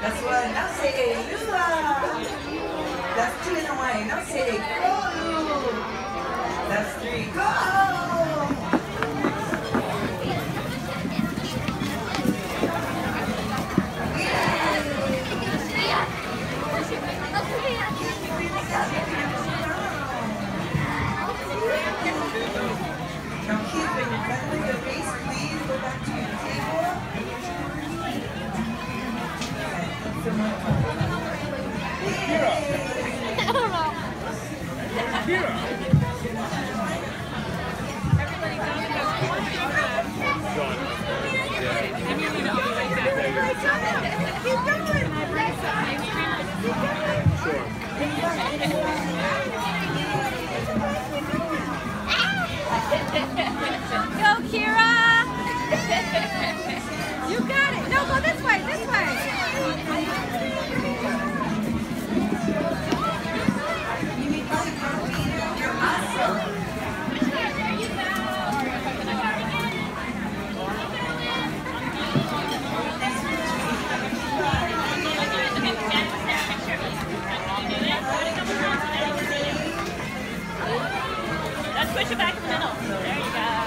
That's one. Now say a That's two in. Now say a Kolu. That's three. Go! Now keep in front of your face, please. I don't Let's push it back in the middle. There you go.